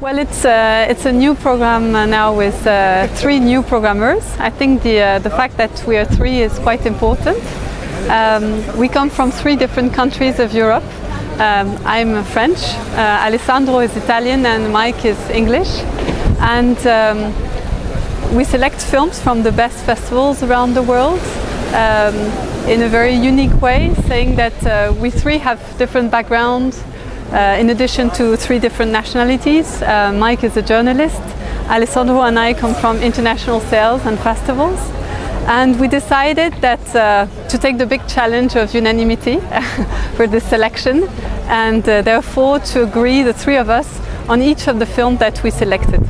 Well, it's, uh, it's a new program uh, now with uh, three new programmers. I think the, uh, the fact that we are three is quite important. Um, we come from three different countries of Europe. Um, I'm French, uh, Alessandro is Italian, and Mike is English. And um, we select films from the best festivals around the world um, in a very unique way, saying that uh, we three have different backgrounds, uh, in addition to three different nationalities. Uh, Mike is a journalist, Alessandro and I come from international sales and festivals. And we decided that uh, to take the big challenge of unanimity for this selection and uh, therefore to agree, the three of us, on each of the films that we selected.